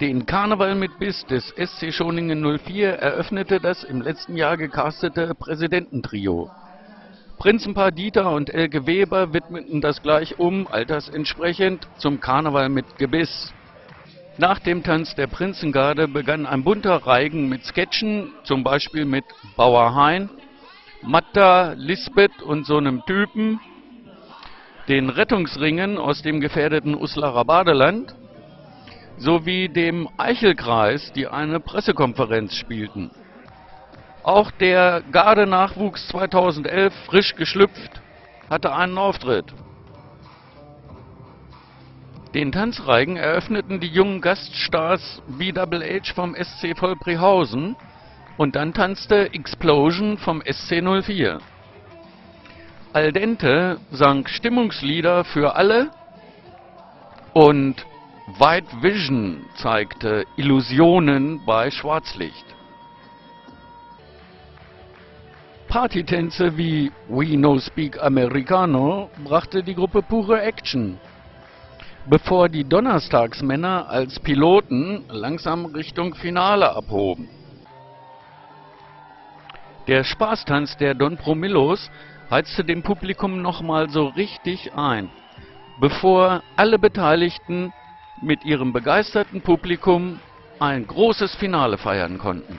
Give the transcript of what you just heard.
Den Karneval mit Biss des SC Schoningen 04 eröffnete das im letzten Jahr gecastete Präsidententrio. Prinzenpaar Dieter und Elke Weber widmeten das gleichum altersentsprechend zum Karneval mit Gebiss. Nach dem Tanz der Prinzengarde begann ein bunter Reigen mit Sketchen, zum Beispiel mit Bauer Hein, Matta, Lisbeth und so nem Typen, den Rettungsringen aus dem gefährdeten Uslarer Badeland sowie dem Eichelkreis, die eine Pressekonferenz spielten. Auch der Gardenachwuchs 2011, frisch geschlüpft, hatte einen Auftritt. Den Tanzreigen eröffneten die jungen Gaststars BH vom SC Vollprihausen und dann tanzte Explosion vom SC 04. Al dente sang Stimmungslieder für alle und White Vision zeigte Illusionen bei Schwarzlicht. Partytänze wie We No Speak Americano brachte die Gruppe pure Action, bevor die Donnerstagsmänner als Piloten langsam Richtung Finale abhoben. Der Spaßtanz der Don Promillos heizte dem Publikum nochmal so richtig ein, bevor alle Beteiligten mit ihrem begeisterten Publikum ein großes Finale feiern konnten